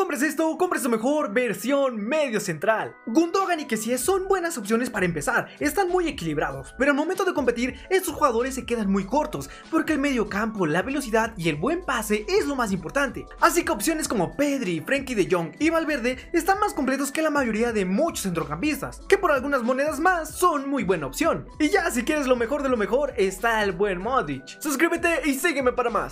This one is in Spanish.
compres esto, compres su mejor versión medio central. Gundogan y Kessie son buenas opciones para empezar, están muy equilibrados, pero al momento de competir, estos jugadores se quedan muy cortos, porque el medio campo, la velocidad y el buen pase es lo más importante. Así que opciones como Pedri, Frenkie de Jong y Valverde están más completos que la mayoría de muchos centrocampistas, que por algunas monedas más son muy buena opción. Y ya, si quieres lo mejor de lo mejor, está el buen Modric. Suscríbete y sígueme para más.